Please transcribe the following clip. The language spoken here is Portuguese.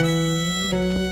Música